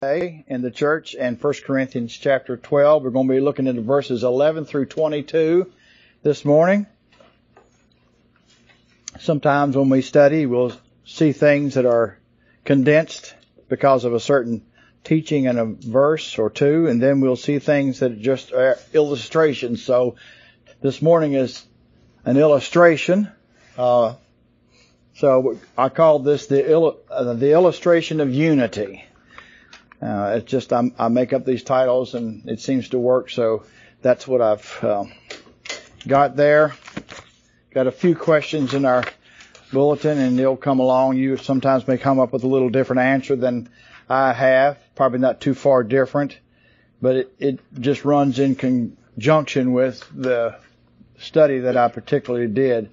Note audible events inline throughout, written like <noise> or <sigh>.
today in the church and 1 Corinthians chapter 12. We're going to be looking into verses 11 through 22 this morning. Sometimes when we study, we'll see things that are condensed because of a certain teaching in a verse or two, and then we'll see things that are just are illustrations. So this morning is an illustration. Uh, so I call this the, uh, the illustration of unity. Uh, it's just I'm, i make up these titles and it seems to work, so that's what I've um, got there. Got a few questions in our bulletin, and they'll come along. You sometimes may come up with a little different answer than I have, probably not too far different, but it, it just runs in conjunction with the study that I particularly did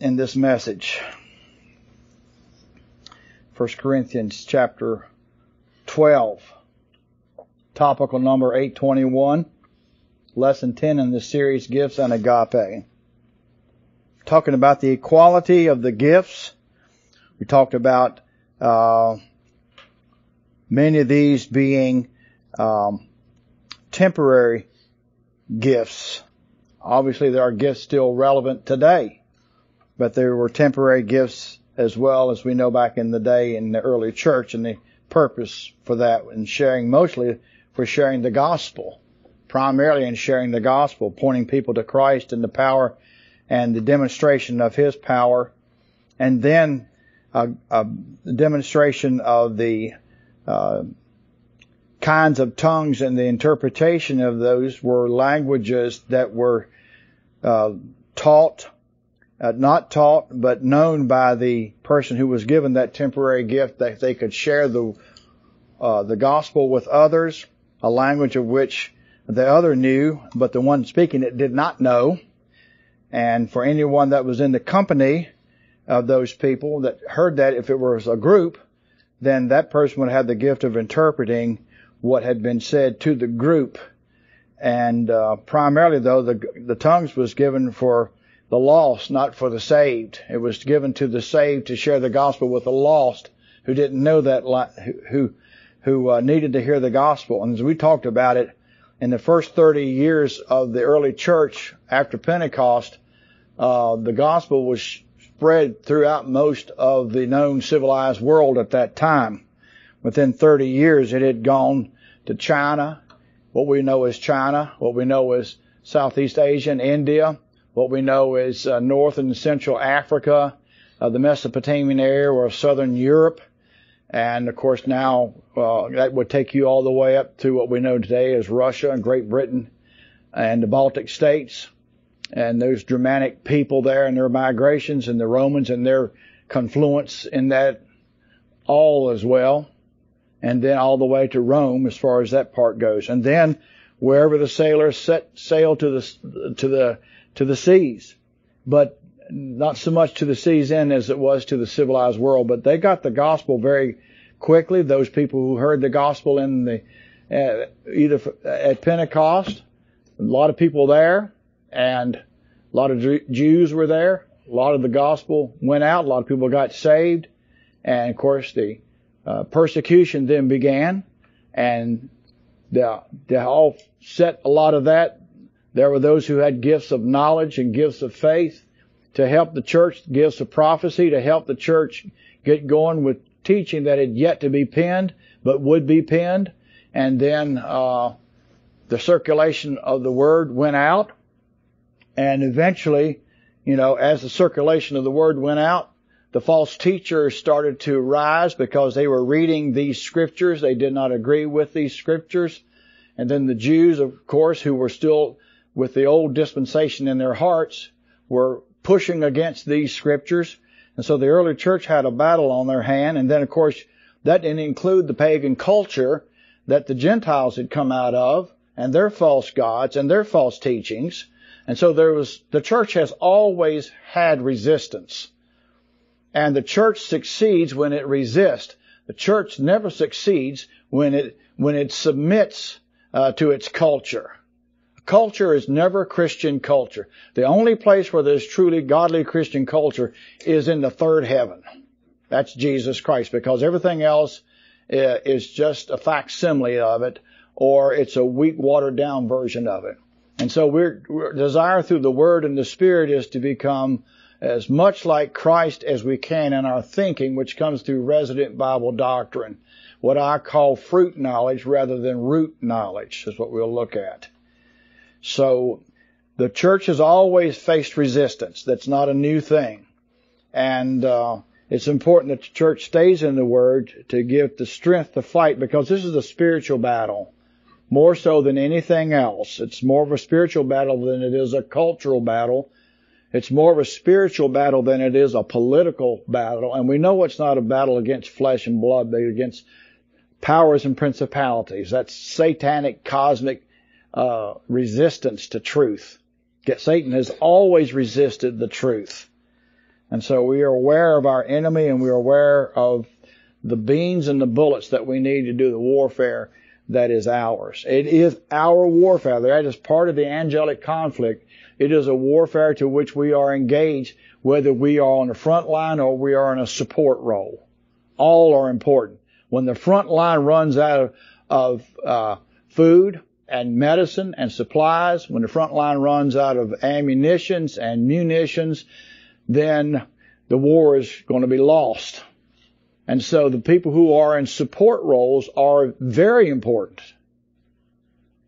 in this message. 1 Corinthians chapter 12, topical number 821, lesson 10 in the series Gifts and Agape. Talking about the equality of the gifts. We talked about uh, many of these being um, temporary gifts. Obviously, there are gifts still relevant today but there were temporary gifts as well as we know back in the day in the early church and the purpose for that and sharing mostly for sharing the gospel, primarily in sharing the gospel, pointing people to Christ and the power and the demonstration of His power, and then a, a demonstration of the uh, kinds of tongues and the interpretation of those were languages that were uh, taught uh, not taught but known by the person who was given that temporary gift that they could share the uh, the gospel with others, a language of which the other knew, but the one speaking it did not know. And for anyone that was in the company of those people that heard that, if it was a group, then that person would have the gift of interpreting what had been said to the group. And uh, primarily, though, the the tongues was given for the lost, not for the saved. It was given to the saved to share the gospel with the lost who didn't know that, who, who uh, needed to hear the gospel. And as we talked about it, in the first 30 years of the early church after Pentecost, uh, the gospel was spread throughout most of the known civilized world at that time. Within 30 years, it had gone to China, what we know as China, what we know as Southeast Asia and India, what we know is uh, North and Central Africa, uh, the Mesopotamian area or Southern Europe, and of course now uh, that would take you all the way up to what we know today as Russia and Great Britain and the Baltic states, and those Germanic people there and their migrations and the Romans and their confluence in that all as well, and then all the way to Rome as far as that part goes, and then wherever the sailors set sail to the to the to the seas, but not so much to the seas end as it was to the civilized world. But they got the gospel very quickly. Those people who heard the gospel in the uh, either at Pentecost, a lot of people there, and a lot of Jews were there. A lot of the gospel went out. A lot of people got saved, and of course the uh, persecution then began, and they, they all set a lot of that there were those who had gifts of knowledge and gifts of faith to help the church, gifts of prophecy to help the church get going with teaching that had yet to be penned, but would be penned. And then uh, the circulation of the word went out, and eventually, you know, as the circulation of the word went out, the false teachers started to rise because they were reading these scriptures. They did not agree with these scriptures. And then the Jews, of course, who were still with the old dispensation in their hearts were pushing against these scriptures. And so the early church had a battle on their hand. And then, of course, that didn't include the pagan culture that the Gentiles had come out of and their false gods and their false teachings. And so there was, the church has always had resistance. And the church succeeds when it resists. The church never succeeds when it, when it submits uh, to its culture. Culture is never Christian culture. The only place where there's truly godly Christian culture is in the third heaven. That's Jesus Christ because everything else eh, is just a facsimile of it, or it's a weak, watered down version of it. And so we're, we're desire through the Word and the Spirit is to become as much like Christ as we can in our thinking, which comes through resident Bible doctrine. What I call fruit knowledge rather than root knowledge is what we'll look at. So the church has always faced resistance. That's not a new thing. And uh, it's important that the church stays in the Word to give the strength to fight because this is a spiritual battle more so than anything else. It's more of a spiritual battle than it is a cultural battle it's more of a spiritual battle than it is a political battle. And we know it's not a battle against flesh and blood, but against powers and principalities. That's satanic, cosmic uh, resistance to truth. Satan has always resisted the truth. And so we are aware of our enemy and we are aware of the beans and the bullets that we need to do the warfare that is ours. It is our warfare. That is part of the angelic conflict it is a warfare to which we are engaged, whether we are on the front line or we are in a support role. All are important. When the front line runs out of, of uh, food and medicine and supplies, when the front line runs out of ammunitions and munitions, then the war is going to be lost. And so the people who are in support roles are very important.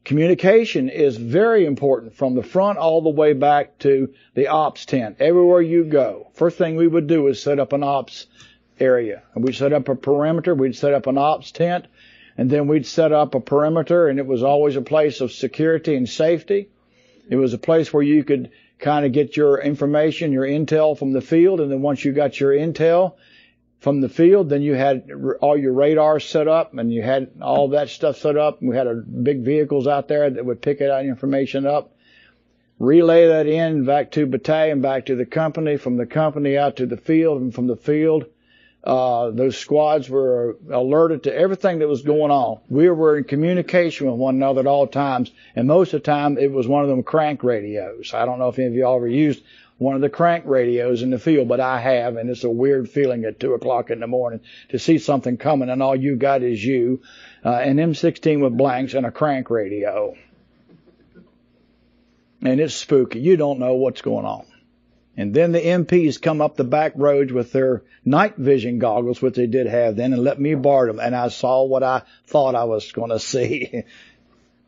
Communication is very important from the front all the way back to the ops tent. Everywhere you go, first thing we would do is set up an ops area. And we'd set up a perimeter, we'd set up an ops tent, and then we'd set up a perimeter and it was always a place of security and safety. It was a place where you could kind of get your information, your intel from the field, and then once you got your intel, from the field. Then you had all your radars set up and you had all that stuff set up. We had a big vehicles out there that would pick that information up, relay that in back to battalion, back to the company, from the company out to the field, and from the field, uh, those squads were alerted to everything that was going on. We were in communication with one another at all times, and most of the time it was one of them crank radios. I don't know if any of y'all ever used one of the crank radios in the field, but I have, and it's a weird feeling at two o'clock in the morning to see something coming and all you got is you, uh, an M16 with blanks and a crank radio. And it's spooky. You don't know what's going on. And then the MPs come up the back roads with their night vision goggles, which they did have then, and let me borrow them. And I saw what I thought I was going <laughs> to see.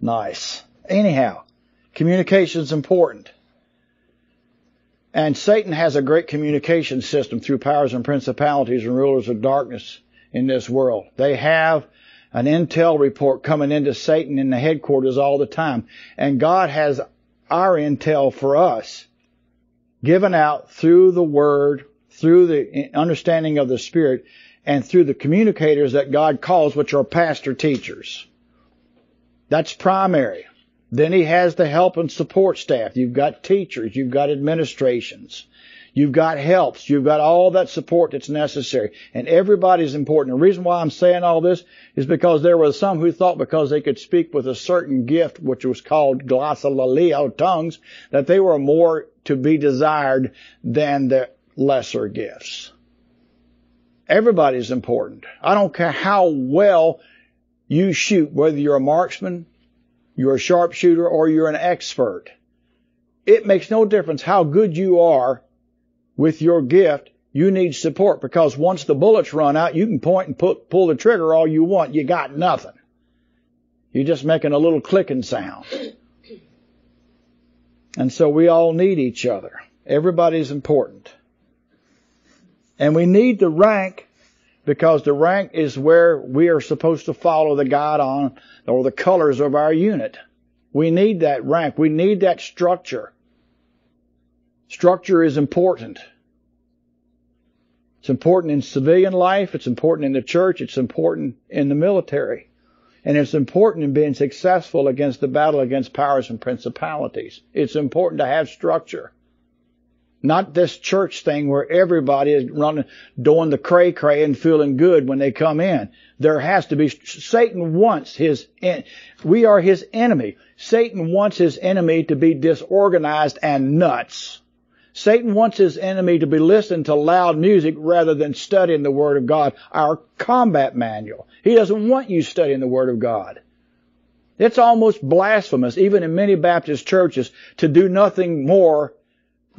nice. Anyhow, communication is important. And Satan has a great communication system through powers and principalities and rulers of darkness in this world. They have an intel report coming into Satan in the headquarters all the time. And God has our intel for us given out through the Word, through the understanding of the Spirit, and through the communicators that God calls, which are pastor teachers. That's primary. Then he has the help and support staff. You've got teachers, you've got administrations, you've got helps, you've got all that support that's necessary. And everybody's important. The reason why I'm saying all this is because there were some who thought because they could speak with a certain gift, which was called glossolalia, tongues, that they were more to be desired than the lesser gifts. Everybody's important. I don't care how well you shoot, whether you're a marksman, you're a sharpshooter or you're an expert. It makes no difference how good you are with your gift. You need support because once the bullets run out, you can point and put, pull the trigger all you want. You got nothing. You're just making a little clicking sound. And so we all need each other. Everybody's important. And we need the rank because the rank is where we are supposed to follow the guide on or the colors of our unit. We need that rank. We need that structure. Structure is important. It's important in civilian life. It's important in the church. It's important in the military. And it's important in being successful against the battle against powers and principalities. It's important to have structure. Not this church thing where everybody is running, doing the cray cray and feeling good when they come in. There has to be, Satan wants his, we are his enemy. Satan wants his enemy to be disorganized and nuts. Satan wants his enemy to be listening to loud music rather than studying the Word of God, our combat manual. He doesn't want you studying the Word of God. It's almost blasphemous, even in many Baptist churches, to do nothing more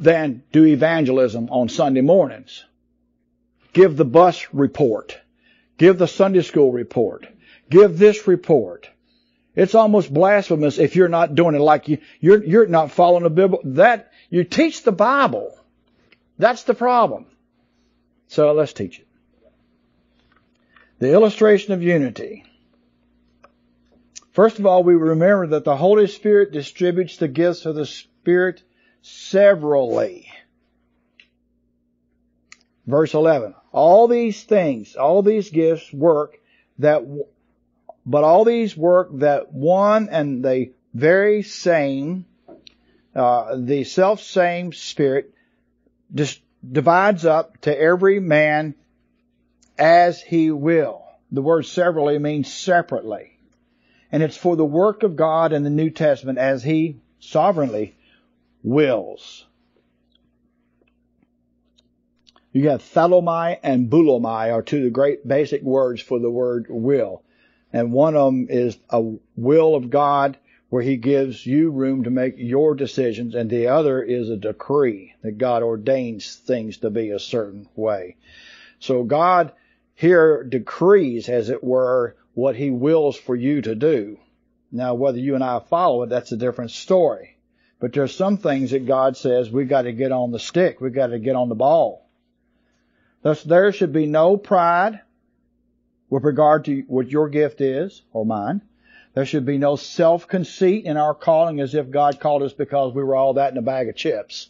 than do evangelism on Sunday mornings. Give the bus report. Give the Sunday school report. Give this report. It's almost blasphemous if you're not doing it like you, you're, you're not following the Bible. That, you teach the Bible. That's the problem. So let's teach it. The illustration of unity. First of all, we remember that the Holy Spirit distributes the gifts of the Spirit severally. Verse 11. All these things, all these gifts work that, but all these work that one and the very same, uh, the self same Spirit divides up to every man as he will. The word severally means separately and it's for the work of God in the New Testament as He sovereignly wills. You have thelomai and boulomai are two of the great basic words for the word will. And one of them is a will of God where He gives you room to make your decisions, and the other is a decree that God ordains things to be a certain way. So God here decrees, as it were, what he wills for you to do. Now, whether you and I follow it, that's a different story. But there's some things that God says we got to get on the stick. We got to get on the ball. Thus, there should be no pride with regard to what your gift is or mine. There should be no self-conceit in our calling as if God called us because we were all that in a bag of chips.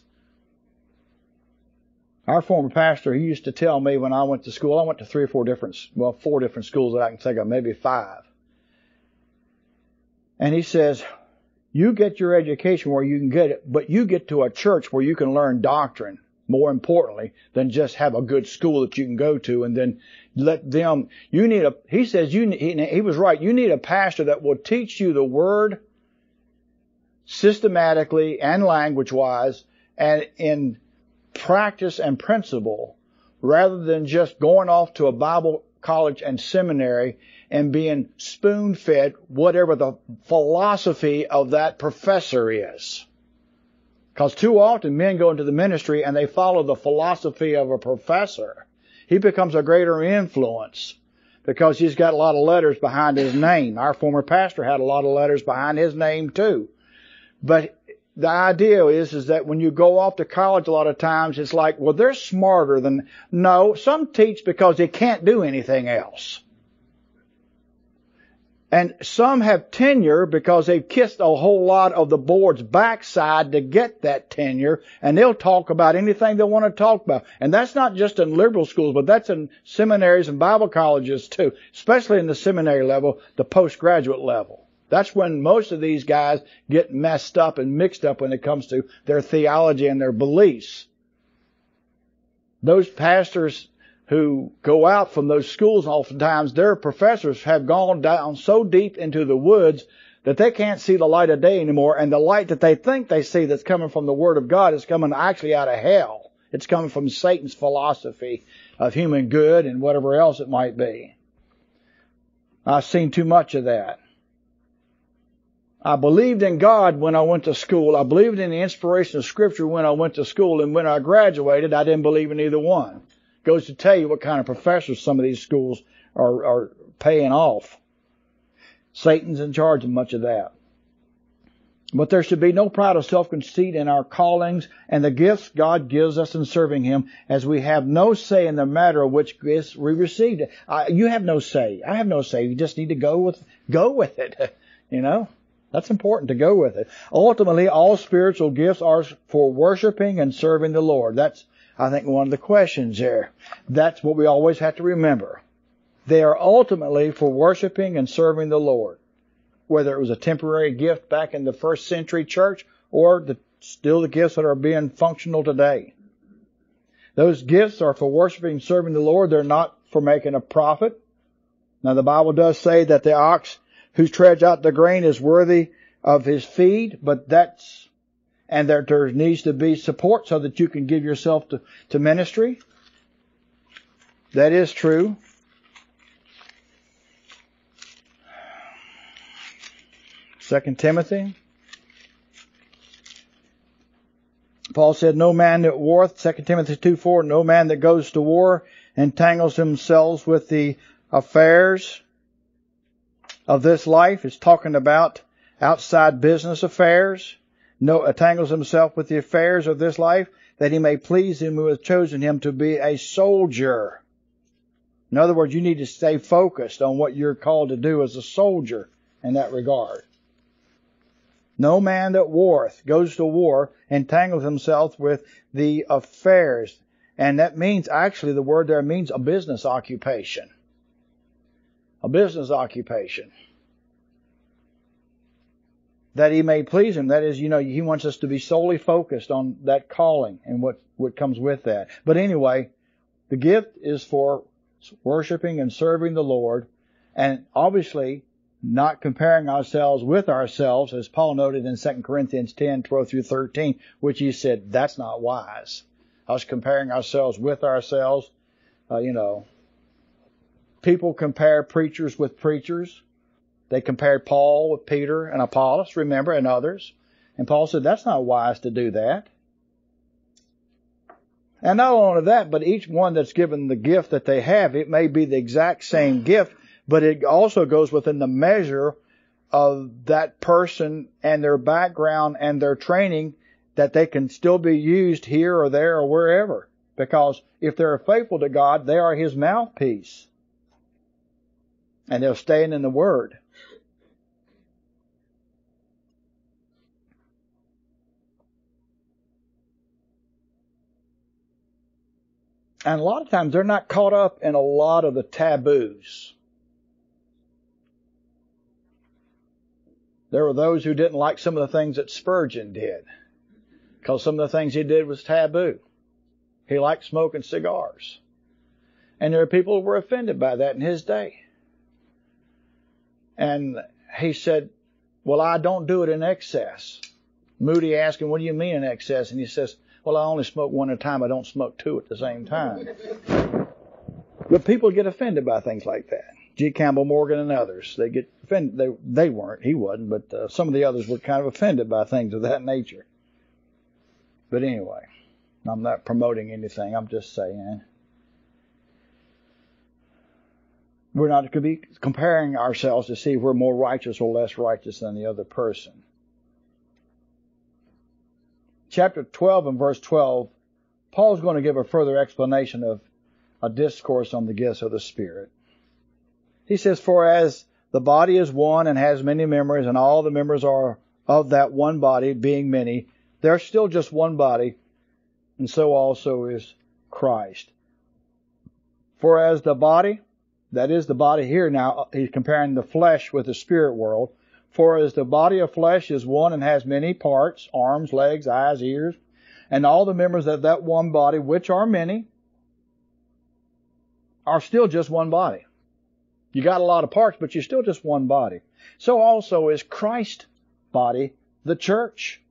Our former pastor, he used to tell me when I went to school, I went to three or four different, well, four different schools that I can think of, maybe five. And he says, you get your education where you can get it, but you get to a church where you can learn doctrine more importantly than just have a good school that you can go to and then let them, you need a, he says you, he, he was right, you need a pastor that will teach you the word systematically and language wise and in practice and principle rather than just going off to a Bible college and seminary and being spoon fed whatever the philosophy of that professor is. Because too often men go into the ministry and they follow the philosophy of a professor. He becomes a greater influence because he's got a lot of letters behind his name. Our former pastor had a lot of letters behind his name too. But the idea is, is that when you go off to college a lot of times, it's like, well, they're smarter than, no, some teach because they can't do anything else. And some have tenure because they've kissed a whole lot of the board's backside to get that tenure, and they'll talk about anything they want to talk about. And that's not just in liberal schools, but that's in seminaries and Bible colleges too, especially in the seminary level, the postgraduate level. That's when most of these guys get messed up and mixed up when it comes to their theology and their beliefs. Those pastors who go out from those schools oftentimes, their professors have gone down so deep into the woods that they can't see the light of day anymore, and the light that they think they see that's coming from the Word of God is coming actually out of hell. It's coming from Satan's philosophy of human good and whatever else it might be. I've seen too much of that. I believed in God when I went to school. I believed in the inspiration of Scripture when I went to school. And when I graduated, I didn't believe in either one. Goes to tell you what kind of professors some of these schools are, are paying off. Satan's in charge of much of that. But there should be no pride or self-conceit in our callings and the gifts God gives us in serving Him as we have no say in the matter of which gifts we received. I, you have no say. I have no say. You just need to go with, go with it. <laughs> You know? That's important to go with it. Ultimately, all spiritual gifts are for worshiping and serving the Lord. That's, I think, one of the questions there. That's what we always have to remember. They are ultimately for worshiping and serving the Lord. Whether it was a temporary gift back in the first century church or the, still the gifts that are being functional today. Those gifts are for worshiping and serving the Lord. They're not for making a profit. Now the Bible does say that the ox who treads out the grain is worthy of his feed, but that's, and that there needs to be support so that you can give yourself to, to ministry. That is true. Second Timothy. Paul said, no man that wareth, 2 Timothy 2 4, no man that goes to war entangles himself with the affairs of this life. It's talking about outside business affairs. No, entangles himself with the affairs of this life that he may please him who has chosen him to be a soldier. In other words, you need to stay focused on what you're called to do as a soldier in that regard. No man that warreth, goes to war, entangles himself with the affairs. And that means, actually, the word there means a business occupation. A business occupation. That he may please him. That is, you know, he wants us to be solely focused on that calling and what, what comes with that. But anyway, the gift is for worshiping and serving the Lord. And obviously, not comparing ourselves with ourselves, as Paul noted in 2 Corinthians 10, 12 through 13, which he said, that's not wise. Us comparing ourselves with ourselves, uh, you know, people compare preachers with preachers. They compared Paul with Peter and Apollos, remember, and others. And Paul said, that's not wise to do that. And not only that, but each one that's given the gift that they have, it may be the exact same gift, but it also goes within the measure of that person and their background and their training that they can still be used here or there or wherever. Because if they're faithful to God, they are His mouthpiece. And they're staying in the Word. And a lot of times they're not caught up in a lot of the taboos. There were those who didn't like some of the things that Spurgeon did because some of the things he did was taboo. He liked smoking cigars. And there are people who were offended by that in his day. And he said, well, I don't do it in excess. Moody asked him, what do you mean in excess? And he says, well, I only smoke one at a time. I don't smoke two at the same time. but people get offended by things like that. G. Campbell Morgan and others. They get offended. They, they weren't. He wasn't, but uh, some of the others were kind of offended by things of that nature. But anyway, I'm not promoting anything. I'm just saying. We're not to be comparing ourselves to see if we're more righteous or less righteous than the other person. Chapter 12 and verse 12, Paul's going to give a further explanation of a discourse on the gifts of the Spirit. He says, For as the body is one and has many members, and all the members are of that one body, being many, they're still just one body, and so also is Christ. For as the body, that is the body here now, he's comparing the flesh with the spirit world. For as the body of flesh is one and has many parts, arms, legs, eyes, ears, and all the members of that one body, which are many, are still just one body. You got a lot of parts, but you're still just one body. So also is Christ's body, the church.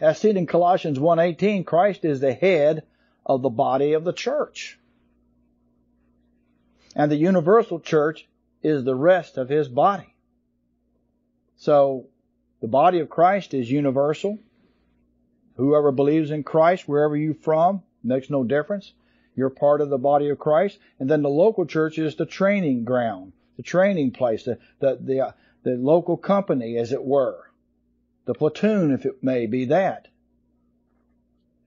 As seen in Colossians 1:18, Christ is the head of the body of the church. And the universal church is the rest of his body. So the body of Christ is universal. Whoever believes in Christ, wherever you're from, makes no difference. You're part of the body of Christ. And then the local church is the training ground, the training place, the, the, the, uh, the local company, as it were. The platoon, if it may be that.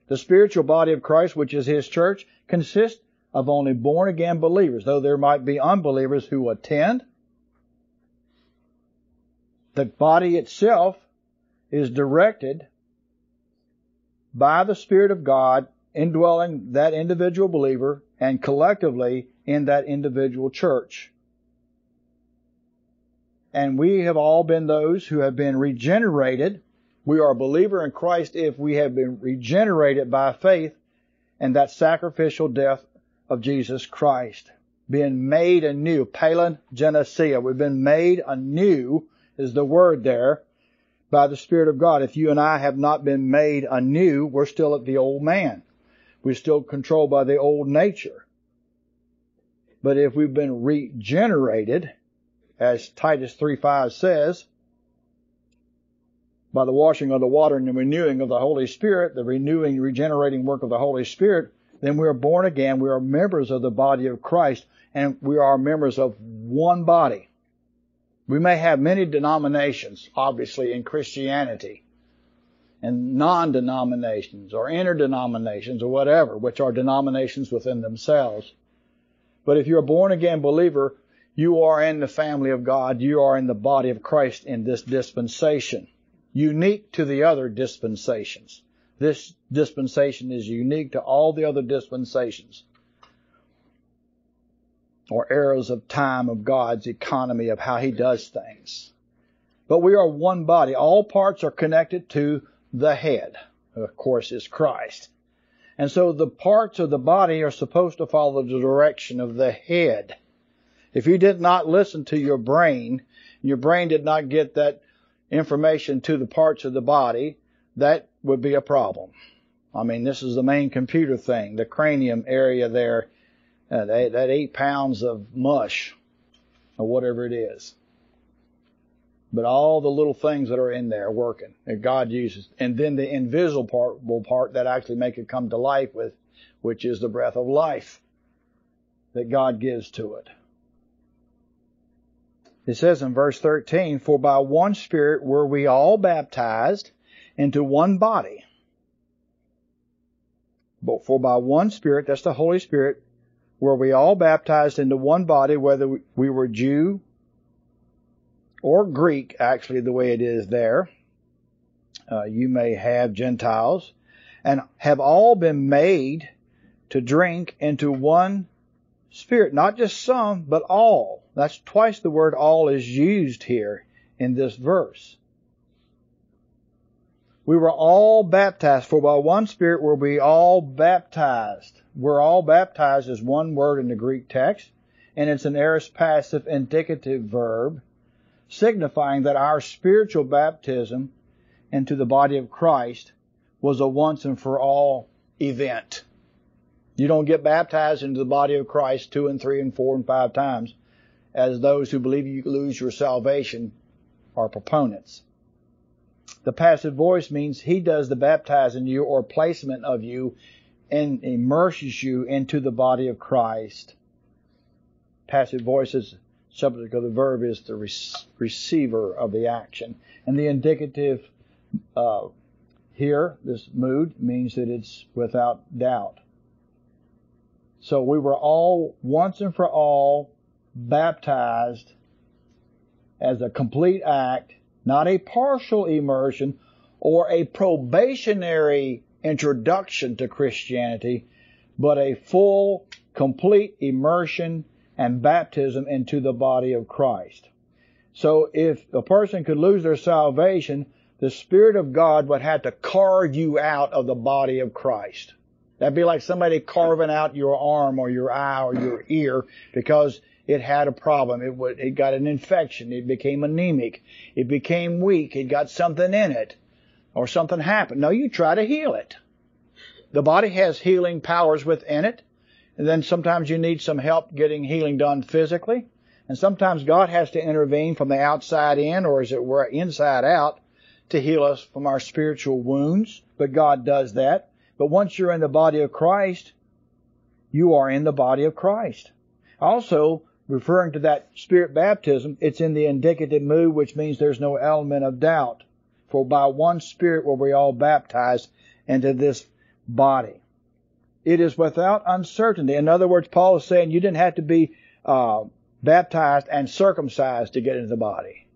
The spiritual body of Christ, which is His church, consists of only born again believers, though there might be unbelievers who attend. The body itself is directed by the Spirit of God indwelling that individual believer and collectively in that individual church. And we have all been those who have been regenerated. We are a believer in Christ if we have been regenerated by faith and that sacrificial death of Jesus Christ. Being made anew. Palin Genesia. We've been made anew is the word there. by the Spirit of God. If you and I have not been made anew, we're still at the old man. We're still controlled by the old nature. But if we've been regenerated, as Titus 3.5 says, by the washing of the water and the renewing of the Holy Spirit, the renewing, regenerating work of the Holy Spirit, then we are born again. We are members of the body of Christ, and we are members of one body. We may have many denominations, obviously, in Christianity, and non-denominations or interdenominations or whatever, which are denominations within themselves. But if you're a born again believer, you are in the family of God. You are in the body of Christ in this dispensation. Unique to the other dispensations. This dispensation is unique to all the other dispensations or eras of time of God's economy of how He does things. But we are one body. All parts are connected to the head, of course, is Christ. And so the parts of the body are supposed to follow the direction of the head. If you did not listen to your brain, your brain did not get that information to the parts of the body, that would be a problem. I mean, this is the main computer thing, the cranium area there, uh, that, that eight pounds of mush, or whatever it is. But all the little things that are in there working that God uses, and then the invisible part, part that actually make it come to life with, which is the breath of life that God gives to it. It says in verse 13, For by one Spirit were we all baptized into one body. But for by one Spirit, that's the Holy Spirit, were we all baptized into one body, whether we were Jew or Greek, actually the way it is there. Uh, you may have Gentiles and have all been made to drink into one spirit, not just some, but all. That's twice the word all is used here in this verse. We were all baptized, for by one Spirit were we all baptized. We're all baptized is one word in the Greek text, and it's an aorist passive indicative verb, signifying that our spiritual baptism into the body of Christ was a once and for all event. You don't get baptized into the body of Christ two and three and four and five times, as those who believe you lose your salvation are proponents. The passive voice means he does the baptizing you or placement of you and immerses you into the body of Christ. Passive voice is subject of the verb is the receiver of the action. And the indicative uh, here, this mood, means that it's without doubt. So we were all once and for all baptized as a complete act not a partial immersion or a probationary introduction to Christianity, but a full, complete immersion and baptism into the body of Christ. So if a person could lose their salvation, the Spirit of God would have to carve you out of the body of Christ. That'd be like somebody carving out your arm or your eye or your ear because it had a problem. It would, it got an infection. It became anemic. It became weak. It got something in it or something happened. No, you try to heal it. The body has healing powers within it. And then sometimes you need some help getting healing done physically. And sometimes God has to intervene from the outside in or as it were inside out to heal us from our spiritual wounds. But God does that. But once you're in the body of Christ, you are in the body of Christ. Also, referring to that spirit baptism, it's in the indicative mood, which means there's no element of doubt. For by one spirit were we all baptized into this body. It is without uncertainty. In other words, Paul is saying you didn't have to be uh, baptized and circumcised to get into the body.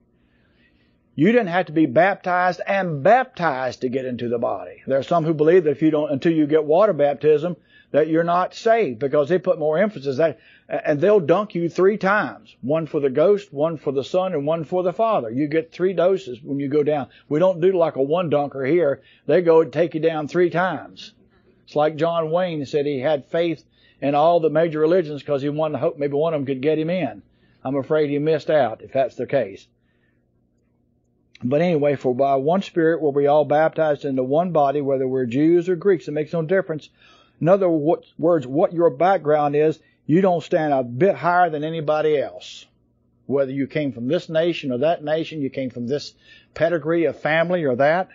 You didn't have to be baptized and baptized to get into the body. There are some who believe that if you don't, until you get water baptism, that you're not saved because they put more emphasis that and they'll dunk you three times. One for the ghost, one for the son, and one for the father. You get three doses when you go down. We don't do like a one dunker here. They go and take you down three times. It's like John Wayne said he had faith in all the major religions because he wanted to hope maybe one of them could get him in. I'm afraid he missed out if that's the case. But anyway, for by one Spirit were we all baptized into one body, whether we're Jews or Greeks, it makes no difference. In other words, what your background is, you don't stand a bit higher than anybody else. Whether you came from this nation or that nation, you came from this pedigree of family or that,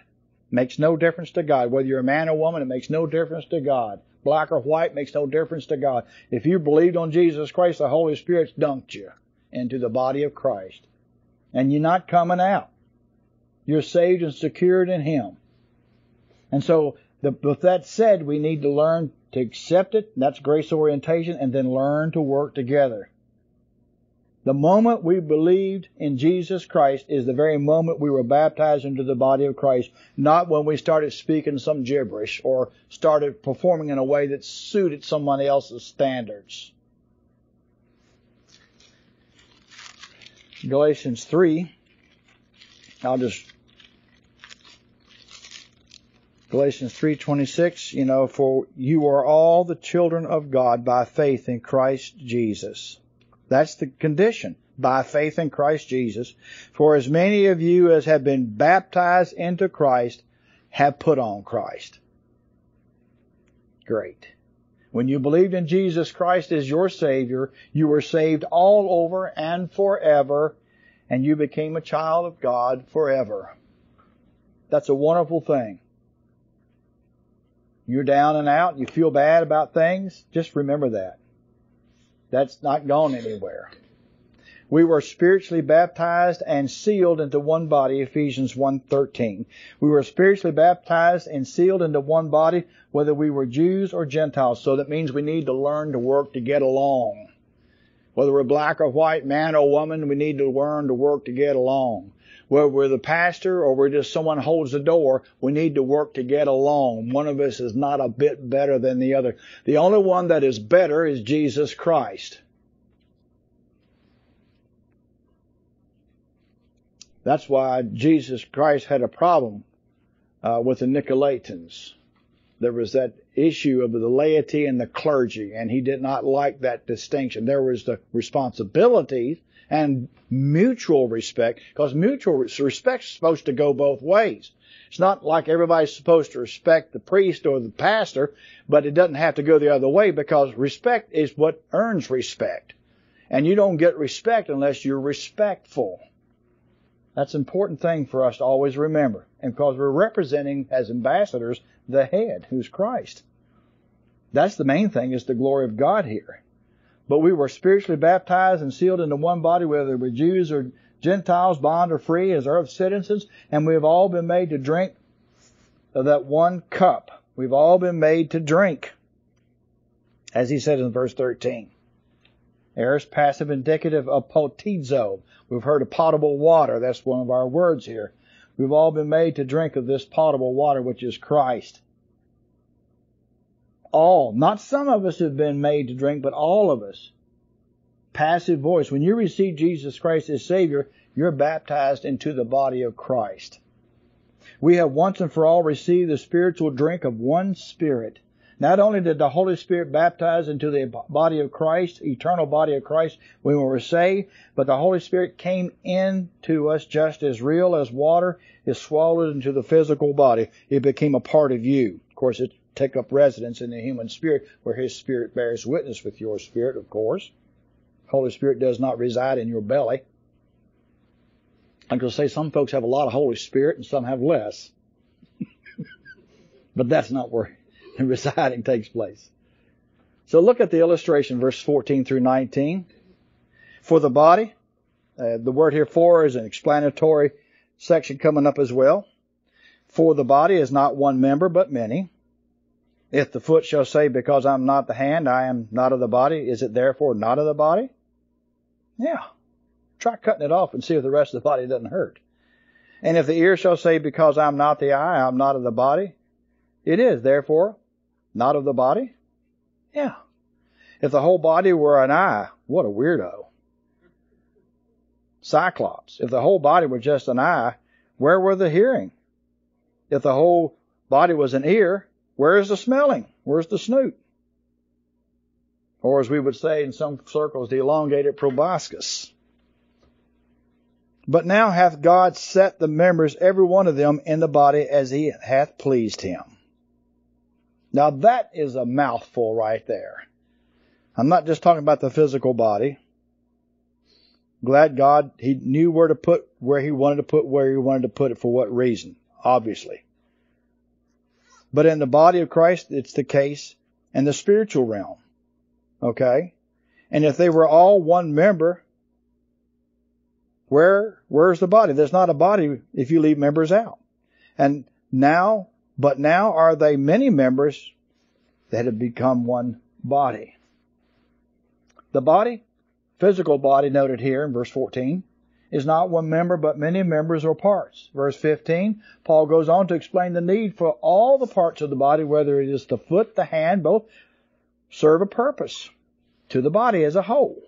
makes no difference to God. Whether you're a man or woman, it makes no difference to God. Black or white makes no difference to God. If you believed on Jesus Christ, the Holy Spirit's dunked you into the body of Christ. And you're not coming out. You're saved and secured in Him. And so, the, with that said, we need to learn to accept it. That's grace orientation, and then learn to work together. The moment we believed in Jesus Christ is the very moment we were baptized into the body of Christ, not when we started speaking some gibberish or started performing in a way that suited somebody else's standards. Galatians 3, I'll just Galatians 3:26, you know, for you are all the children of God by faith in Christ Jesus. That's the condition. By faith in Christ Jesus. For as many of you as have been baptized into Christ have put on Christ. Great. When you believed in Jesus Christ as your Savior, you were saved all over and forever, and you became a child of God forever. That's a wonderful thing you're down and out, you feel bad about things, just remember that. That's not gone anywhere. We were spiritually baptized and sealed into one body, Ephesians 1:13. We were spiritually baptized and sealed into one body, whether we were Jews or Gentiles. So that means we need to learn to work to get along. Whether we're black or white, man or woman, we need to learn to work to get along whether we're the pastor or we're just someone holds the door, we need to work to get along. One of us is not a bit better than the other. The only one that is better is Jesus Christ. That's why Jesus Christ had a problem uh, with the Nicolaitans. There was that issue of the laity and the clergy, and he did not like that distinction. There was the responsibilities and mutual respect, because mutual respect is supposed to go both ways. It's not like everybody's supposed to respect the priest or the pastor, but it doesn't have to go the other way because respect is what earns respect. And you don't get respect unless you're respectful. That's an important thing for us to always remember. And because we're representing as ambassadors the head, who's Christ. That's the main thing is the glory of God here. But we were spiritually baptized and sealed into one body, whether we're Jews or Gentiles, bond or free, as earth citizens, and we have all been made to drink of that one cup. We've all been made to drink. As he said in verse 13. Aorist passive indicative of potizo. We've heard of potable water. That's one of our words here. We've all been made to drink of this potable water, which is Christ all, not some of us have been made to drink, but all of us. Passive voice. When you receive Jesus Christ as Savior, you're baptized into the body of Christ. We have once and for all received the spiritual drink of one Spirit. Not only did the Holy Spirit baptize into the body of Christ, eternal body of Christ, when we were saved, but the Holy Spirit came into us just as real as water is swallowed into the physical body. It became a part of you. Of course, it take up residence in the human spirit, where His Spirit bears witness with your spirit, of course. Holy Spirit does not reside in your belly. I'm going to say some folks have a lot of Holy Spirit and some have less. <laughs> but that's not where the residing takes place. So look at the illustration, verse 14 through 19. For the body, uh, the word here for is an explanatory section coming up as well. For the body is not one member, but many. If the foot shall say, Because I'm not the hand, I am not of the body, is it therefore not of the body? Yeah. Try cutting it off and see if the rest of the body doesn't hurt. And if the ear shall say, Because I'm not the eye, I'm not of the body, it is therefore not of the body? Yeah. If the whole body were an eye, what a weirdo. Cyclops. If the whole body were just an eye, where were the hearing? If the whole body was an ear, where is the smelling? Where's the snoot? Or as we would say in some circles, the elongated proboscis. But now hath God set the members, every one of them, in the body as he hath pleased him. Now that is a mouthful right there. I'm not just talking about the physical body. Glad God, he knew where to put, where he wanted to put, where he wanted to put it for what reason, obviously. But in the body of Christ, it's the case in the spiritual realm. Okay? And if they were all one member, where, where's the body? There's not a body if you leave members out. And now, but now are they many members that have become one body. The body, physical body noted here in verse 14, is not one member but many members or parts. Verse 15, Paul goes on to explain the need for all the parts of the body, whether it is the foot, the hand, both serve a purpose to the body as a whole.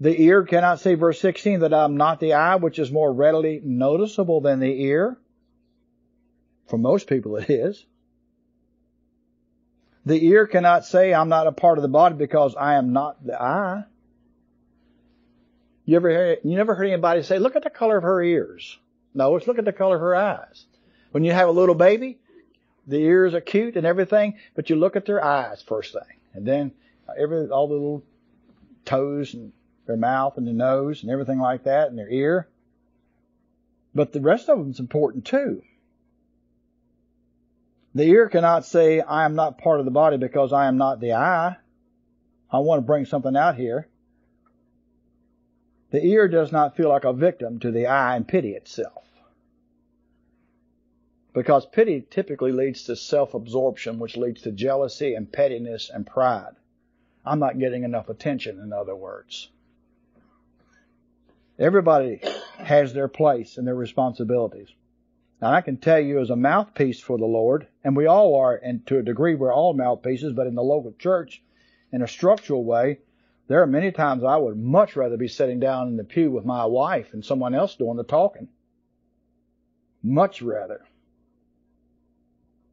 The ear cannot say, verse 16, that I'm not the eye, which is more readily noticeable than the ear. For most people it is. The ear cannot say, I'm not a part of the body because I am not the eye. You ever hear, you never heard anybody say, look at the color of her ears. No, it's look at the color of her eyes. When you have a little baby, the ears are cute and everything, but you look at their eyes first thing. And then uh, every, all the little toes and their mouth and their nose and everything like that and their ear. But the rest of them is important too. The ear cannot say, I am not part of the body because I am not the eye. I want to bring something out here. The ear does not feel like a victim to the eye and pity itself. Because pity typically leads to self-absorption, which leads to jealousy and pettiness and pride. I'm not getting enough attention, in other words. Everybody has their place and their responsibilities. Now, I can tell you as a mouthpiece for the Lord, and we all are, and to a degree we're all mouthpieces, but in the local church, in a structural way, there are many times I would much rather be sitting down in the pew with my wife and someone else doing the talking. Much rather.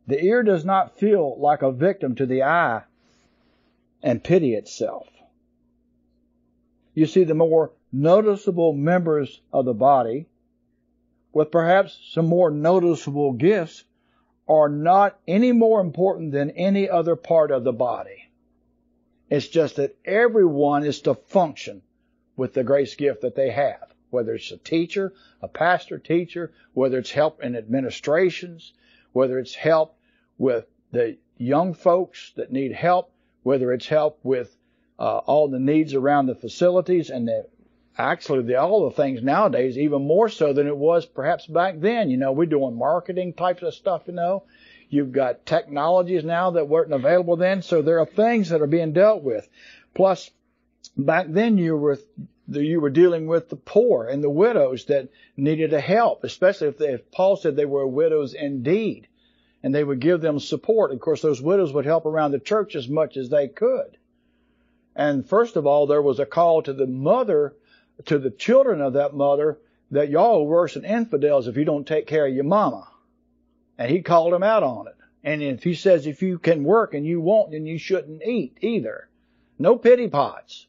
The ear does not feel like a victim to the eye and pity itself. You see, the more noticeable members of the body, with perhaps some more noticeable gifts, are not any more important than any other part of the body. It's just that everyone is to function with the grace gift that they have, whether it's a teacher, a pastor teacher, whether it's help in administrations, whether it's help with the young folks that need help, whether it's help with uh, all the needs around the facilities and the actually the, all the things nowadays, even more so than it was perhaps back then. You know, we're doing marketing types of stuff, you know. You've got technologies now that weren't available then, so there are things that are being dealt with. Plus, back then you were you were dealing with the poor and the widows that needed a help, especially if, they, if Paul said they were widows indeed, and they would give them support. Of course, those widows would help around the church as much as they could. And first of all, there was a call to the mother to the children of that mother that y'all are worse than infidels if you don't take care of your mama. And he called him out on it. And if he says if you can work and you won't, then you shouldn't eat either. No pity pots.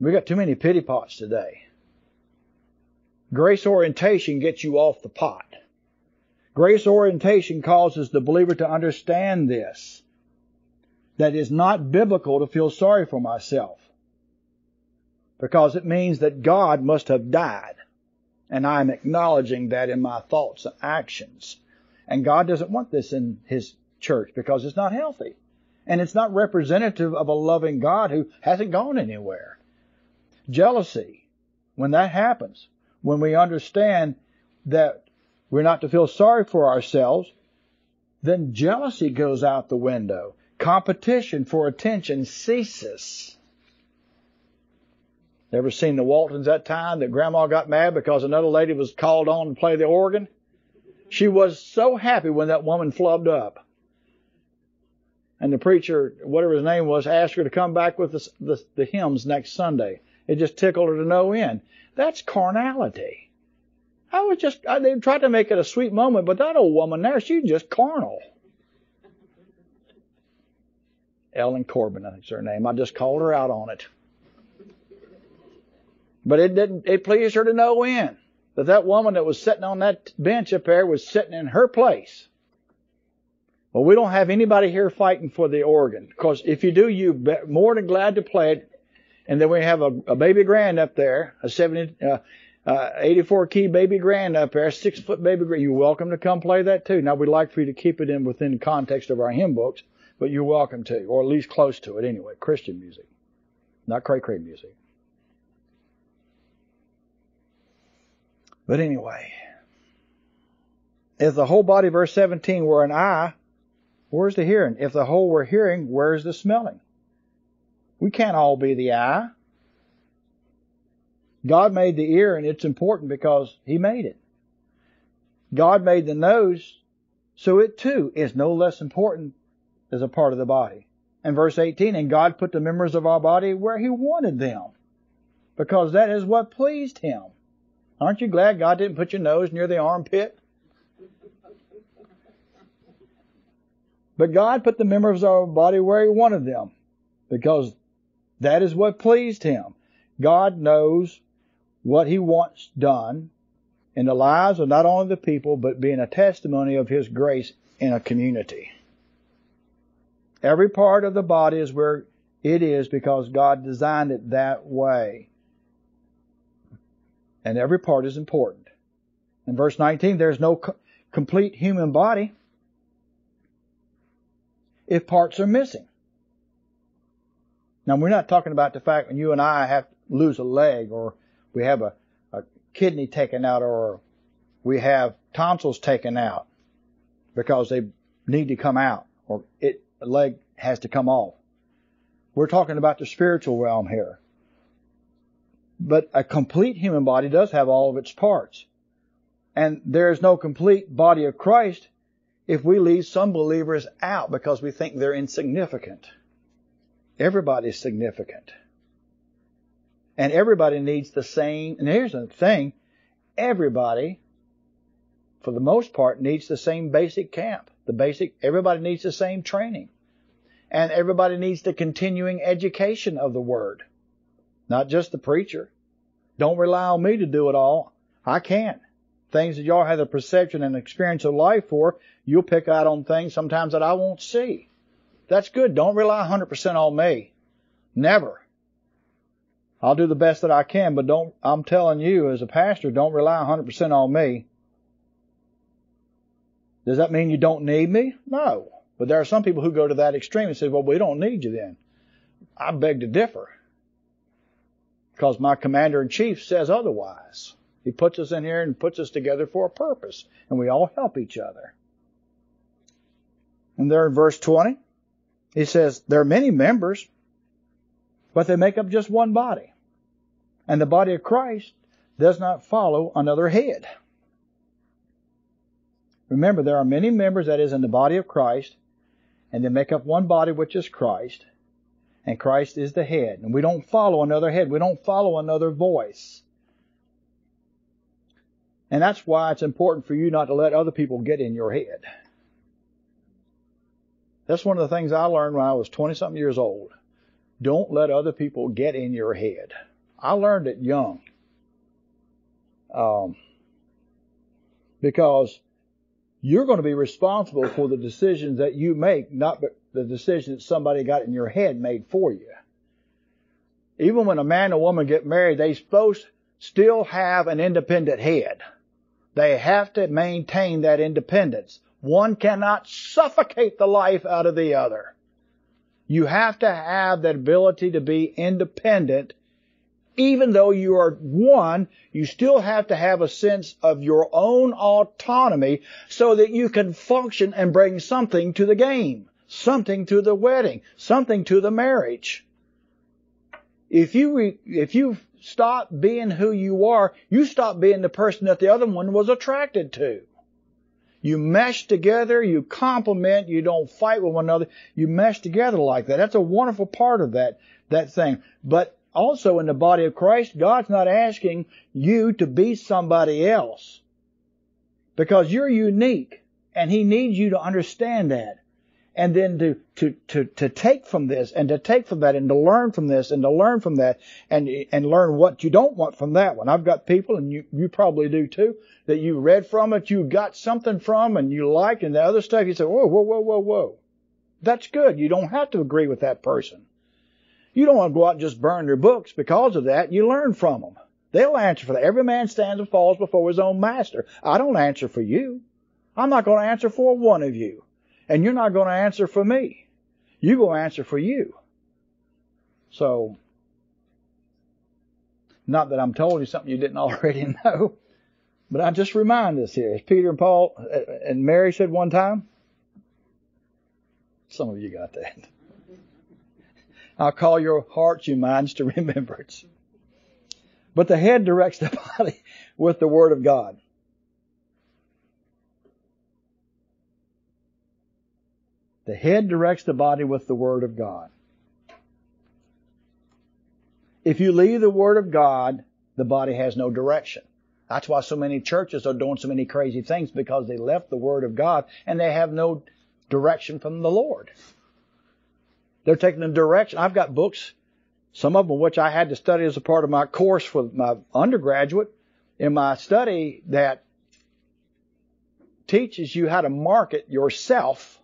We got too many pity pots today. Grace orientation gets you off the pot. Grace orientation causes the believer to understand this. That it's not biblical to feel sorry for myself because it means that God must have died. And I'm acknowledging that in my thoughts and actions. And God doesn't want this in His church because it's not healthy. And it's not representative of a loving God who hasn't gone anywhere. Jealousy, when that happens, when we understand that we're not to feel sorry for ourselves, then jealousy goes out the window. Competition for attention ceases. Ever seen the Waltons that time that grandma got mad because another lady was called on to play the organ? She was so happy when that woman flubbed up. And the preacher, whatever his name was, asked her to come back with the, the, the hymns next Sunday. It just tickled her to no end. That's carnality. I was just, I, they tried to make it a sweet moment, but that old woman there, she's just carnal. Ellen Corbin, I think's her name. I just called her out on it. But it didn't, it pleased her to no end that that woman that was sitting on that bench up there was sitting in her place. Well, we don't have anybody here fighting for the organ because if you do, you're more than glad to play it. And then we have a, a baby grand up there, a 70, uh, uh, 84 key baby grand up there, six foot baby grand. You're welcome to come play that too. Now we'd like for you to keep it in within the context of our hymn books, but you're welcome to, or at least close to it anyway. Christian music, not cray cray music. But anyway, if the whole body, verse 17, were an eye, where's the hearing? If the whole were hearing, where's the smelling? We can't all be the eye. God made the ear and it's important because He made it. God made the nose, so it too is no less important as a part of the body. And verse 18, and God put the members of our body where He wanted them, because that is what pleased Him. Aren't you glad God didn't put your nose near the armpit? But God put the members of our body where He wanted them because that is what pleased Him. God knows what He wants done in the lives of not only the people, but being a testimony of His grace in a community. Every part of the body is where it is because God designed it that way. And every part is important. In verse 19, there's no co- complete human body if parts are missing. Now we're not talking about the fact when you and I have to lose a leg or we have a, a kidney taken out or we have tonsils taken out because they need to come out or it, a leg has to come off. We're talking about the spiritual realm here. But a complete human body does have all of its parts. And there is no complete body of Christ if we leave some believers out because we think they're insignificant. Everybody's significant. And everybody needs the same, and here's the thing, everybody, for the most part, needs the same basic camp. The basic, everybody needs the same training. And everybody needs the continuing education of the Word. Not just the preacher. Don't rely on me to do it all. I can't. Things that y'all have the perception and experience of life for, you'll pick out on things sometimes that I won't see. That's good. Don't rely 100% on me. Never. I'll do the best that I can, but don't, I'm telling you as a pastor, don't rely 100% on me. Does that mean you don't need me? No. But there are some people who go to that extreme and say, well, we don't need you then. I beg to differ because my commander in chief says otherwise. He puts us in here and puts us together for a purpose, and we all help each other. And there in verse 20, he says, there are many members, but they make up just one body. And the body of Christ does not follow another head. Remember, there are many members that is in the body of Christ, and they make up one body which is Christ and Christ is the head. And we don't follow another head. We don't follow another voice. And that's why it's important for you not to let other people get in your head. That's one of the things I learned when I was 20 something years old. Don't let other people get in your head. I learned it young. Um, because you're going to be responsible for the decisions that you make, not the decision that somebody got in your head made for you. Even when a man and a woman get married, they supposed still have an independent head. They have to maintain that independence. One cannot suffocate the life out of the other. You have to have that ability to be independent. Even though you are one, you still have to have a sense of your own autonomy so that you can function and bring something to the game something to the wedding, something to the marriage. If you, re, if you stop being who you are, you stop being the person that the other one was attracted to. You mesh together, you complement, you don't fight with one another, you mesh together like that. That's a wonderful part of that, that thing. But also in the body of Christ, God's not asking you to be somebody else. Because you're unique, and He needs you to understand that. And then to, to, to, to take from this and to take from that and to learn from this and to learn from that and, and learn what you don't want from that one. I've got people and you, you probably do too that you read from it, you got something from and you like and the other stuff you say, whoa, whoa, whoa, whoa, whoa. That's good. You don't have to agree with that person. You don't want to go out and just burn their books because of that. You learn from them. They'll answer for that. Every man stands and falls before his own master. I don't answer for you. I'm not going to answer for one of you. And you're not going to answer for me. You go answer for you. So, not that I'm telling you something you didn't <laughs> already know, but I just remind us here. As Peter and Paul and Mary said one time, some of you got that. <laughs> I'll call your hearts, your minds to <laughs> remembrance. But the head directs the body with the Word of God. The head directs the body with the Word of God. If you leave the Word of God, the body has no direction. That's why so many churches are doing so many crazy things because they left the Word of God and they have no direction from the Lord. They're taking the direction. I've got books, some of them which I had to study as a part of my course for my undergraduate in my study that teaches you how to market yourself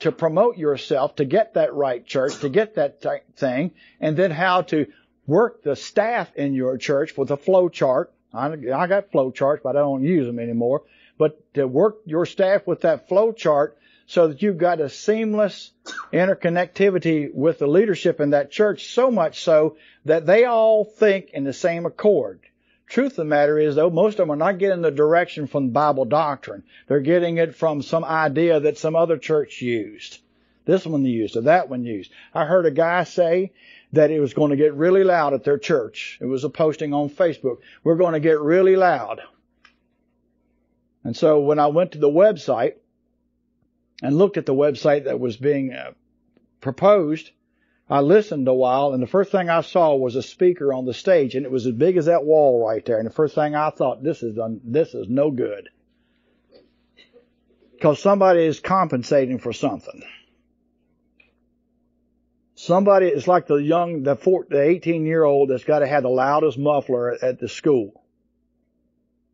to promote yourself to get that right church, to get that thing, and then how to work the staff in your church with a flow chart. I, I got flow charts, but I don't use them anymore. But to work your staff with that flow chart so that you've got a seamless interconnectivity with the leadership in that church so much so that they all think in the same accord. Truth of the matter is though, most of them are not getting the direction from Bible doctrine. They're getting it from some idea that some other church used. This one used or that one used. I heard a guy say that it was going to get really loud at their church. It was a posting on Facebook. We're going to get really loud. And so when I went to the website and looked at the website that was being uh, proposed, I listened a while, and the first thing I saw was a speaker on the stage, and it was as big as that wall right there. And the first thing I thought, this is un- this is no good, because somebody is compensating for something. Somebody is like the young, the, four, the 18 year old that's got to have the loudest muffler at, at the school.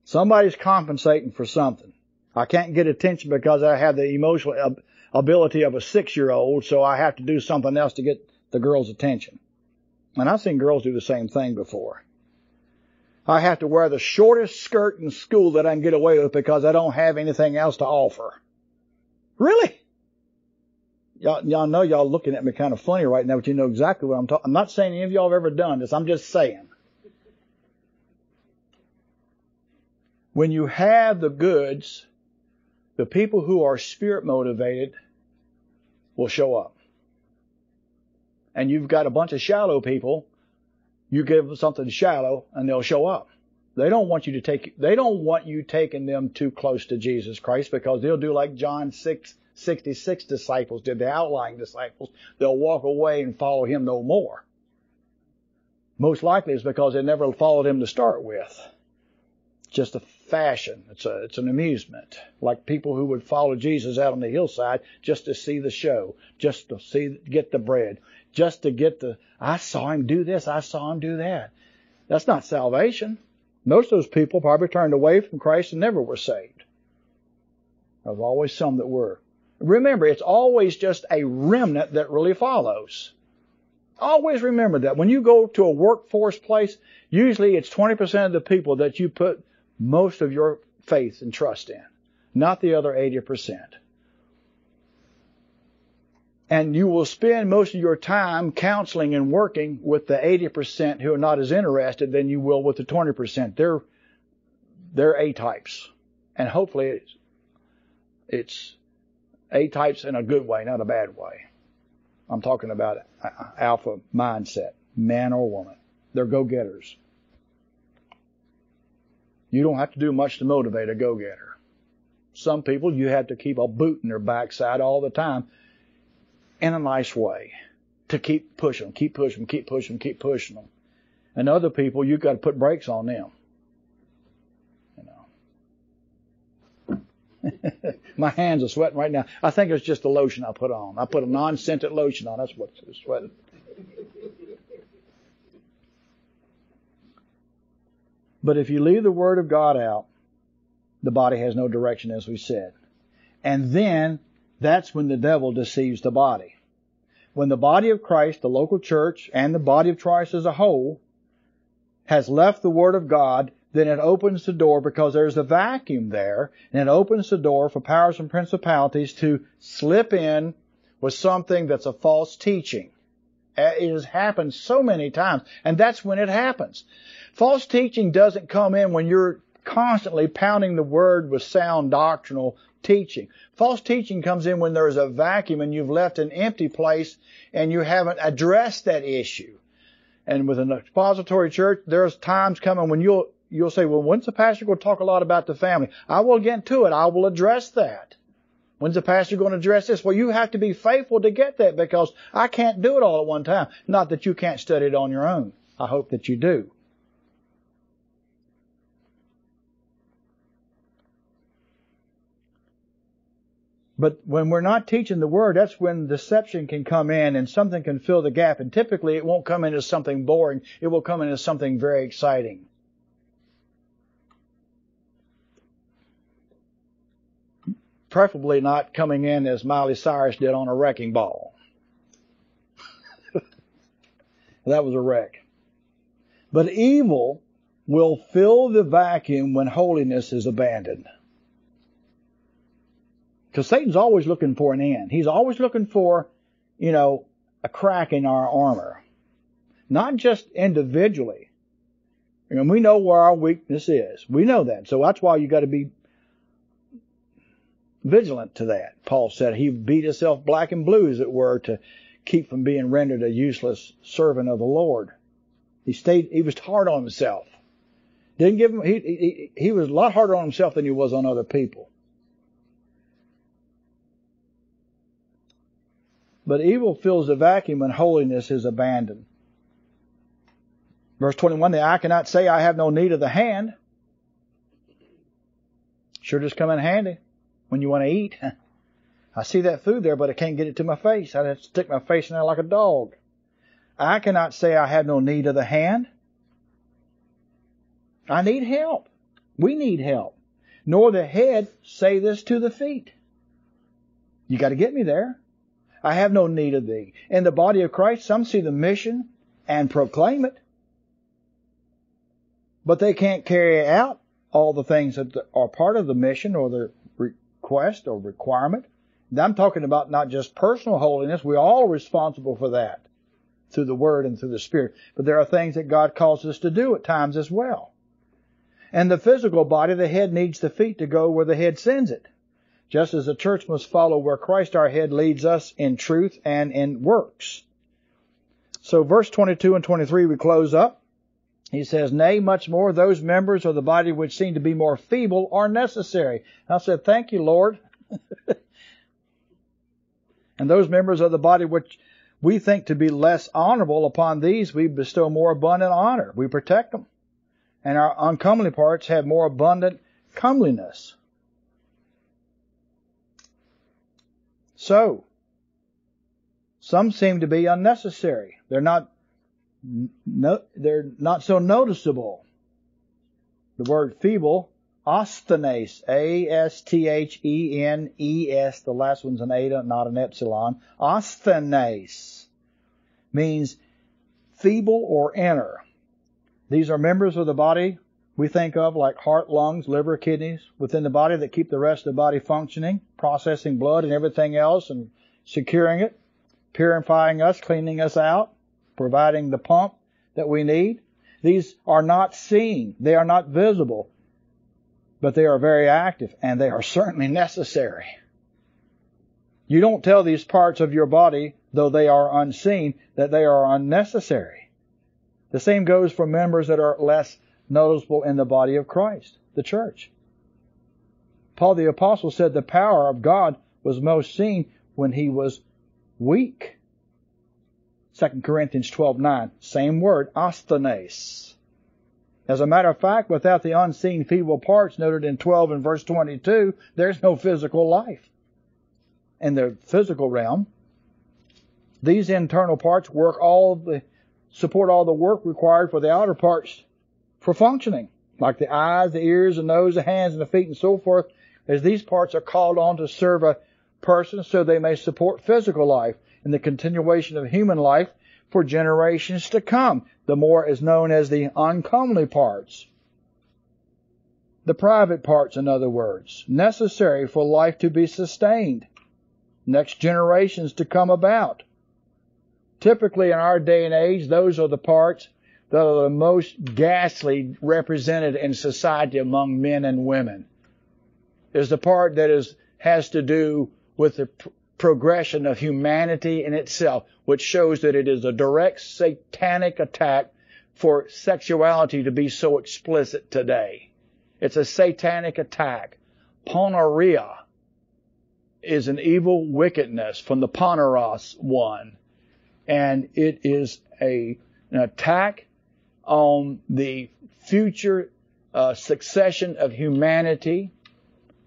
Somebody's compensating for something. I can't get attention because I have the emotional ability of a six year old, so I have to do something else to get the girl's attention. And I've seen girls do the same thing before. I have to wear the shortest skirt in school that I can get away with because I don't have anything else to offer. Really? Y'all, y'all know y'all looking at me kind of funny right now, but you know exactly what I'm talking. I'm not saying any of y'all have ever done this. I'm just saying. When you have the goods, the people who are spirit motivated will show up and you've got a bunch of shallow people, you give them something shallow and they'll show up. They don't want you to take, they don't want you taking them too close to Jesus Christ because they'll do like John 6, 66 disciples did, the outlying disciples. They'll walk away and follow him no more. Most likely it's because they never followed him to start with. Just a fashion. It's a, it's an amusement. Like people who would follow Jesus out on the hillside just to see the show, just to see, get the bread just to get the, I saw him do this, I saw him do that. That's not salvation. Most of those people probably turned away from Christ and never were saved. There's always some that were. Remember, it's always just a remnant that really follows. Always remember that. When you go to a workforce place, usually it's 20% of the people that you put most of your faith and trust in, not the other 80%. And you will spend most of your time counseling and working with the 80% who are not as interested than you will with the 20%. They're, they're A types. And hopefully it's, it's A types in a good way, not a bad way. I'm talking about alpha mindset, man or woman. They're go-getters. You don't have to do much to motivate a go-getter. Some people you have to keep a boot in their backside all the time in a nice way to keep pushing them, keep pushing them, keep pushing them, keep pushing them. And other people, you've got to put brakes on them. You know. <laughs> My hands are sweating right now. I think it's just the lotion I put on. I put a non-scented lotion on. That's what's sweating. But if you leave the Word of God out, the body has no direction, as we said. And then that's when the devil deceives the body. When the body of Christ, the local church, and the body of Christ as a whole has left the Word of God, then it opens the door because there's a vacuum there, and it opens the door for powers and principalities to slip in with something that's a false teaching. Eh, it has happened so many times, and that's when it happens. False teaching doesn't come in when you're constantly pounding the word with sound doctrinal teaching. False teaching comes in when there's a vacuum and you've left an empty place and you haven't addressed that issue. And with an expository church, there's times coming when you'll you'll say, well, when's the pastor going to talk a lot about the family? I will get to it. I will address that. When's the pastor going to address this? Well, you have to be faithful to get that because I can't do it all at one time. Not that you can't study it on your own. I hope that you do. But when we're not teaching the word, that's when deception can come in and something can fill the gap. And typically it won't come in as something boring. It will come in as something very exciting. Preferably not coming in as Miley Cyrus did on a wrecking ball. <laughs> that was a wreck. But evil will fill the vacuum when holiness is abandoned. Because Satan's always looking for an end. He's always looking for, you know, a crack in our armor. Not just individually. And we know where our weakness is. We know that. So that's why you got to be vigilant to that. Paul said he beat himself black and blue, as it were, to keep from being rendered a useless servant of the Lord. He stayed, he was hard on himself. Didn't give him, he, he, he was a lot harder on himself than he was on other people. But evil fills the vacuum when holiness is abandoned. Verse 21, the eye cannot say, I have no need of the hand. Sure just come in handy when you want to eat. <laughs> I see that food there, but I can't get it to my face. I have to stick my face in there like a dog. I cannot say I have no need of the hand. I need help. We need help. Nor the head say this to the feet. You got to get me there. I have no need of thee. In the body of Christ, some see the mission and proclaim it, but they can't carry out all the things that are part of the mission or the request or requirement. And I'm talking about not just personal holiness. We're all responsible for that through the Word and through the Spirit. But there are things that God calls us to do at times as well. And the physical body, the head needs the feet to go where the head sends it just as the church must follow where Christ our head leads us in truth and in works. So verse 22 and 23 we close up. He says, Nay, much more, those members of the body which seem to be more feeble are necessary. I said, Thank you, Lord. <laughs> and those members of the body which we think to be less honorable, upon these we bestow more abundant honor. We protect them. And our uncomely parts have more abundant comeliness. So, some seem to be unnecessary. They're not, no, they're not so noticeable. The word feeble, asthenes, A-S-T-H-E-N-E-S, the last one's an eta, not an epsilon. Asthenes means feeble or inner. These are members of the body we think of like heart, lungs, liver, kidneys within the body that keep the rest of the body functioning, processing blood and everything else and securing it, purifying us, cleaning us out, providing the pump that we need. These are not seen. They are not visible, but they are very active and they are certainly necessary. You don't tell these parts of your body, though they are unseen, that they are unnecessary. The same goes for members that are less noticeable in the body of Christ, the church. Paul the apostle said the power of God was most seen when he was weak. 2 Corinthians 12:9, same word, asthenes. As a matter of fact, without the unseen feeble parts noted in 12 and verse 22, there's no physical life in the physical realm. These internal parts work all the, support all the work required for the outer parts for functioning, like the eyes, the ears, the nose, the hands, and the feet, and so forth, as these parts are called on to serve a person so they may support physical life and the continuation of human life for generations to come. The more is known as the uncomely parts. The private parts, in other words, necessary for life to be sustained, next generations to come about. Typically in our day and age, those are the parts that are the most ghastly represented in society among men and women. Is the part that is, has to do with the pr- progression of humanity in itself, which shows that it is a direct satanic attack for sexuality to be so explicit today. It's a satanic attack. Poneria is an evil wickedness from the Poneros one and it is a, an attack on the future uh, succession of humanity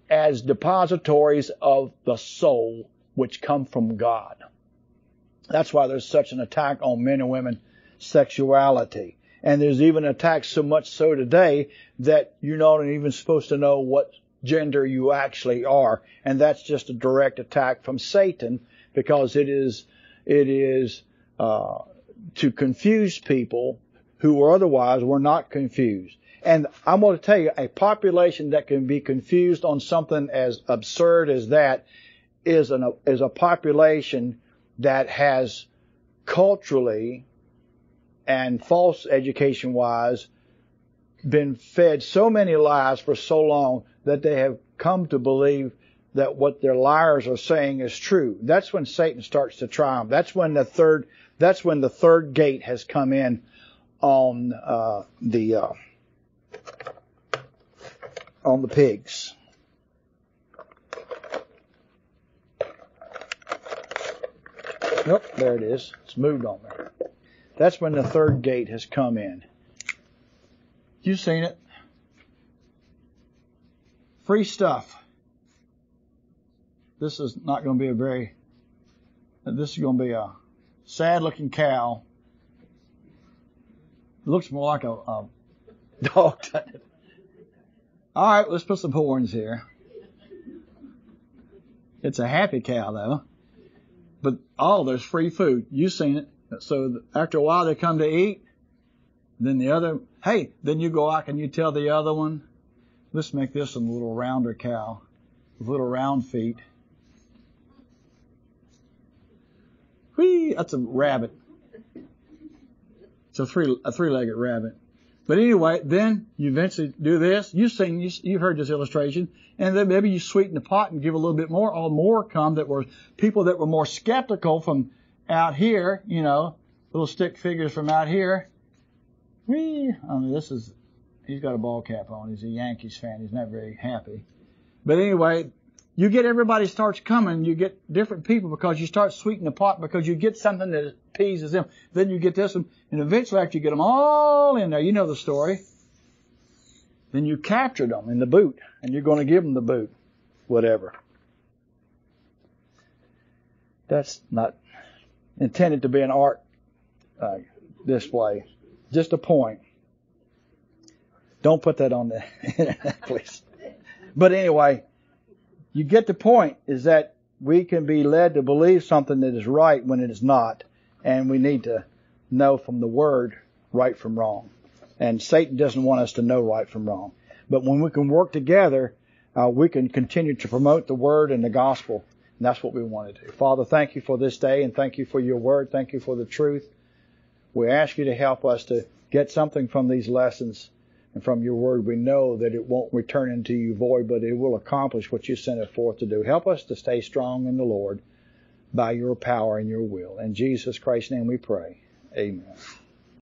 as depositories of the soul which come from God. That's why there's such an attack on men and women sexuality. And there's even attacks so much so today that you're not even supposed to know what gender you actually are. And that's just a direct attack from Satan because it is, it is uh, to confuse people who were otherwise were not confused. And I'm going to tell you, a population that can be confused on something as absurd as that is an is a population that has culturally and false education wise been fed so many lies for so long that they have come to believe that what their liars are saying is true. That's when Satan starts to triumph. That's when the third that's when the third gate has come in on uh, the uh, on the pigs. Nope, there it is. It's moved on there. That's when the third gate has come in. You've seen it. Free stuff. This is not going to be a very, this is going to be a sad looking cow. Looks more like a, a <laughs> dog. All right, let's put some horns here. It's a happy cow though. But oh, there's free food. You've seen it. So after a while they come to eat. Then the other, hey, then you go out and you tell the other one, let's make this a little rounder cow with little round feet. Whee! That's a rabbit. It's a three a three-legged rabbit. But anyway, then you eventually do this. You've seen, you've heard this illustration, and then maybe you sweeten the pot and give a little bit more. All more come that were people that were more skeptical from out here, you know, little stick figures from out here. Whee! I mean, this is, he's got a ball cap on. He's a Yankees fan. He's not very happy. But anyway, you get everybody starts coming, you get different people because you start sweetening the pot because you get something that appeases them. Then you get this one, and eventually after you get them all in there, you know the story. Then you captured them in the boot, and you're going to give them the boot, whatever. That's not intended to be an art uh, display. Just a point. Don't put that on the <laughs> please. But anyway, you get the point is that we can be led to believe something that is right when it is not, and we need to know from the word right from wrong. And Satan doesn't want us to know right from wrong. But when we can work together, uh, we can continue to promote the word and the gospel. And that's what we want to do. Father, thank you for this day and thank you for your word. Thank you for the truth. We ask you to help us to get something from these lessons and from your word, we know that it won't return into you void, but it will accomplish what you sent it forth to do. Help us to stay strong in the Lord by your power and your will. In Jesus Christ's name we pray. Amen.